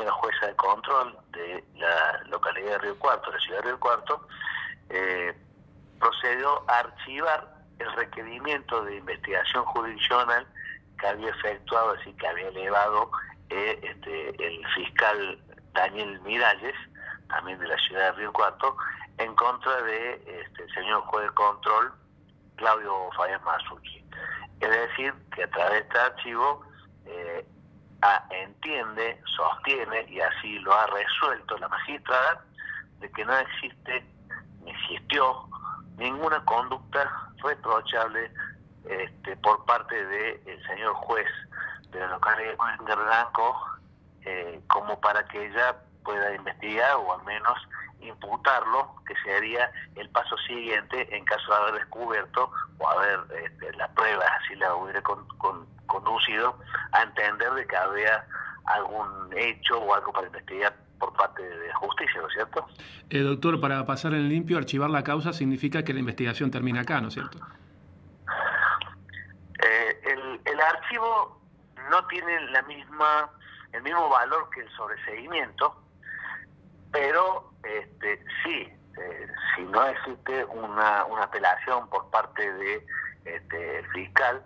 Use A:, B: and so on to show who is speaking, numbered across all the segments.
A: señora jueza de control de la localidad de Río Cuarto, la ciudad de Río Cuarto, eh, procedió a archivar el requerimiento de investigación jurisdiccional que había efectuado, así que había elevado eh, este, el fiscal Daniel Miralles, también de la ciudad de Río Cuarto, en contra de este, señor juez de control Claudio Fabián Masucci. Es decir, que a través de este archivo eh, entiende, sostiene y así lo ha resuelto la magistrada de que no existe ni existió ninguna conducta reprochable este, por parte del señor juez de la localidad de Blanco eh, como para que ella pueda investigar o al menos imputarlo, que sería el paso siguiente en caso de haber descubierto o haber este, las pruebas, así la hubiera conducido a entender de que había algún hecho o algo para investigar por parte de justicia, ¿no es cierto?
B: Eh, doctor, para pasar en limpio, archivar la causa significa que la investigación termina acá, ¿no es cierto?
A: Eh, el, el archivo no tiene la misma el mismo valor que el sobreseguimiento, pero este, sí, eh, si no existe una, una apelación por parte de este, fiscal,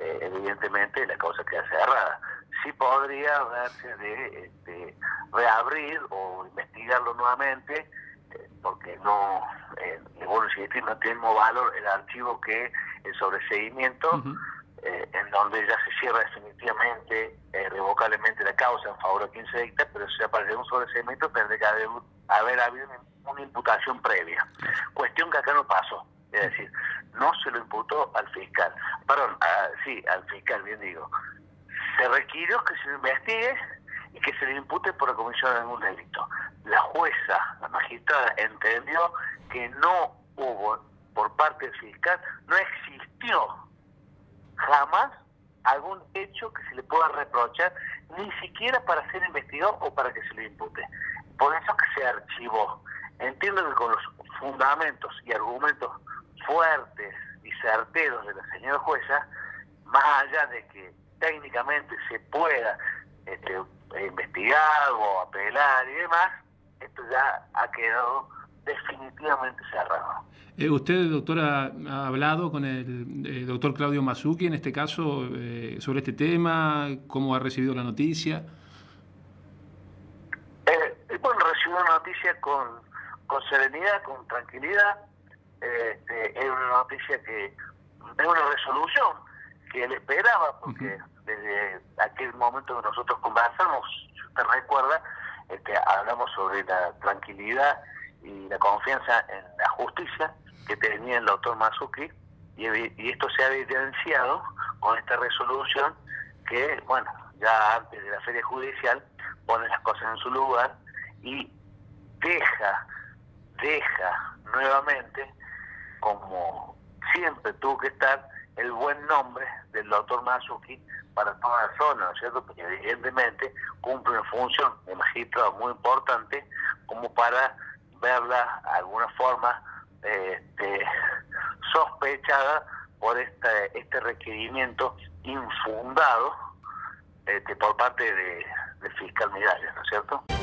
A: eh, evidentemente la causa queda cerrada. Sí podría verse de este, reabrir o investigarlo nuevamente, eh, porque no, eh, si no tiene valor el archivo que el sobreseguimiento. Eh, en donde ya se cierra definitivamente, eh, revocablemente la causa en favor de quien se dicta, pero si aparece un sobreseimiento tendría que haber, haber habido una imputación previa. Cuestión que acá no pasó, es decir, no se lo imputó al fiscal, perdón, sí, al fiscal, bien digo. Se requirió que se investigue y que se le impute por la comisión de algún delito. La jueza, la magistrada, entendió que no hubo por parte del fiscal, no existió jamás algún hecho que se le pueda reprochar, ni siquiera para ser investigado o para que se le impute. Por eso que se archivó. Entiendo que con los fundamentos y argumentos fuertes y certeros de la señora jueza, más allá de que técnicamente se pueda este, investigar o apelar y demás, esto ya ha quedado definitivamente cerrado.
B: Eh, usted, doctora, ha hablado con el eh, doctor Claudio Masuki, en este caso, eh, sobre este tema, cómo ha recibido la noticia.
A: bueno, recibió la noticia con, con serenidad, con tranquilidad. Este, es una noticia que es una resolución que él esperaba, porque desde aquel momento que nosotros conversamos, si usted recuerda, este, hablamos sobre la tranquilidad y la confianza en la justicia que tenía el doctor Masuki y, y esto se ha evidenciado con esta resolución que, bueno, ya antes de la feria judicial pone las cosas en su lugar y deja, deja nuevamente, como siempre tuvo que estar, el buen nombre del doctor Masuki para toda la zona, ¿no es cierto? Porque evidentemente cumple una función de magistrado muy importante como para verla de alguna forma este, sospechada por este, este requerimiento infundado este, por parte de, del fiscal Miralles, ¿no es cierto?